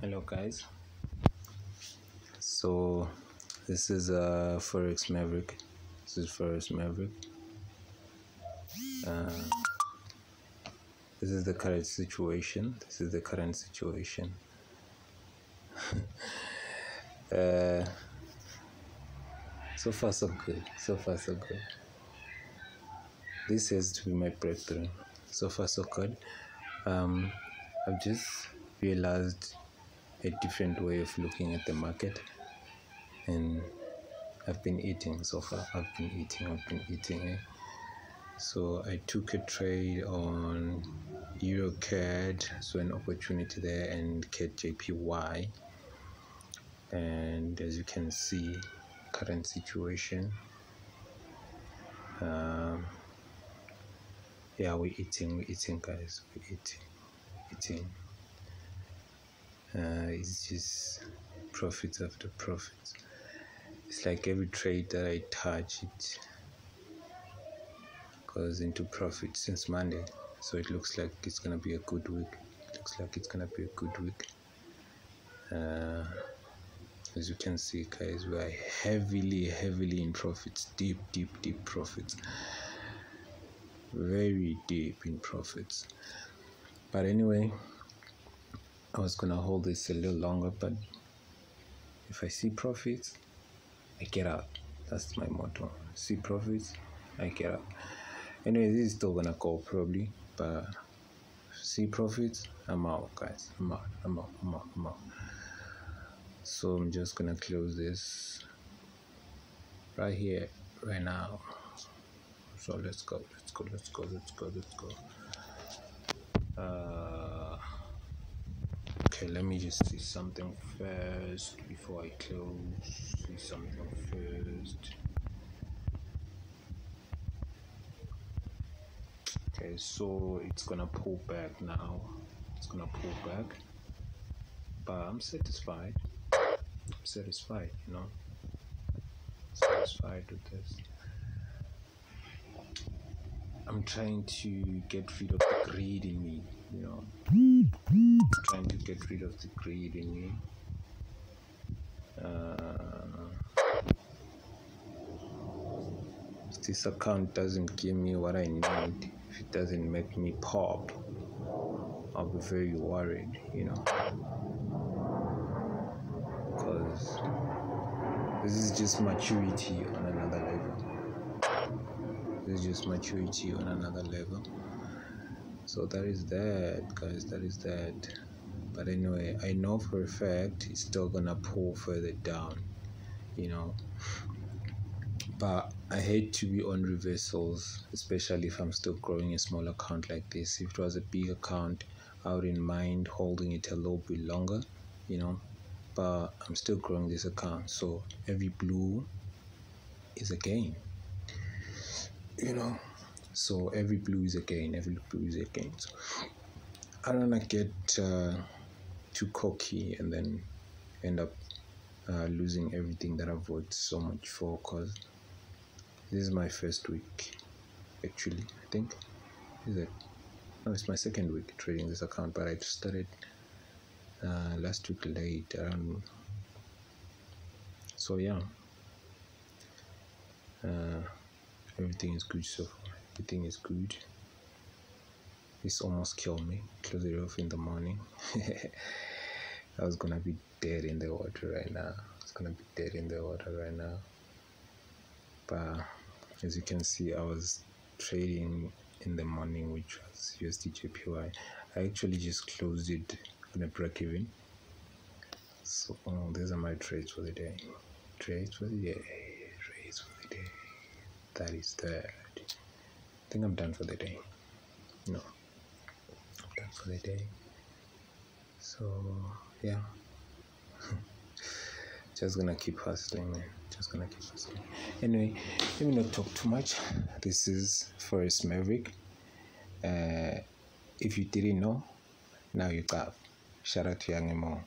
hello guys. So this is uh forex maverick. This is forex maverick. Uh, this is the current situation. This is the current situation. Uh so far so good. So far so good. This has to be my breakthrough. So far so good. Um i've just realized a different way of looking at the market. And I've been eating so far. I've been eating I've been eating eh? so I took a trade on EuroCAD. So an opportunity there and CAD JPY and as you can see current situation. Um, yeah we're eating we're eating guys. We're eating eating uh, it's just profits after profits it's like every trade that i touch it goes into profit since monday. So it looks like it's gonna be a good week. It looks like it's gonna be a good week. Uh, as you can see guys we are heavily heavily in profits deep deep deep profits very deep in profits but anyway I was gonna hold this a little longer, but if I see profits, I get out. That's my motto. See profits, I get out. Anyway, this is still gonna go probably, but see profits, I'm out, guys. I'm out. I'm out. I'm out. I'm out. So I'm just gonna close this right here, right now. So let's go. Let's go. Let's go. Let's go. Let's go. Uh, okay let me just see something first before i close. See something first. Okay so it's gonna pull back now. It's gonna pull back. But i'm satisfied. I'm satisfied you know? Satisfied with this. I'm trying to get rid of the greed in me you know trying to get rid of the greed in me. Uh, if this account doesn't give me what I need, if it doesn't make me pop, I'll be very worried, you know. Because this is just maturity on another level. This is just maturity on another level so that is that guys that is that. But anyway i know for a fact it's still gonna pull further down you know. But i hate to be on reversals especially if i'm still growing a small account like this. If it was a big account i wouldn't mind holding it a little bit longer you know. But i'm still growing this account so every blue is a gain you know so every blue is a gain every blue is a gain. So i don't want to get uh, too cocky and then end up uh, losing everything that i've worked so much for because this is my first week actually i think. Is it? No it's my second week trading this account but i just started uh, last week late around so yeah. Uh, everything is good so everything is good. This almost killed me. Close it off in the morning. I was gonna be dead in the water right now. I was gonna be dead in the water right now. But as you can see i was trading in the morning which was usd jpy i actually just closed it on a break even so um, these are my trades for the day. Trades for the day. Trades for the day. That is that I think I'm done for the day. No, I'm done for the day. So yeah, just gonna keep hustling, man. Just gonna keep hustling. Anyway, let me not talk too much. This is Forex Maverick. Uh, if you didn't know, now you got. Shout out to Young Mo.